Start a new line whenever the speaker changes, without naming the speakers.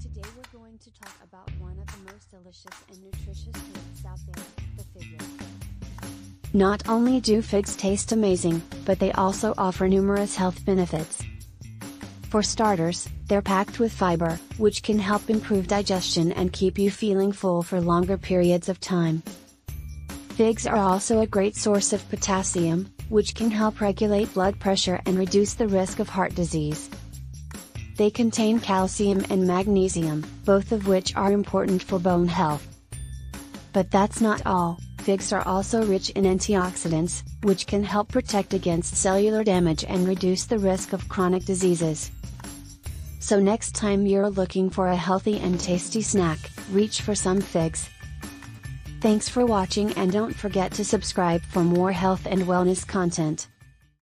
Today we're going to talk about one of the most delicious and nutritious fruits out there, the fig. Not only do figs taste amazing, but they also offer numerous health benefits. For starters, they're packed with fiber, which can help improve digestion and keep you feeling full for longer periods of time. Figs are also a great source of potassium, which can help regulate blood pressure and reduce the risk of heart disease. They contain calcium and magnesium, both of which are important for bone health. But that's not all, figs are also rich in antioxidants, which can help protect against cellular damage and reduce the risk of chronic diseases. So next time you're looking for a healthy and tasty snack, reach for some figs. Thanks for watching and don't forget to subscribe for more health and wellness content.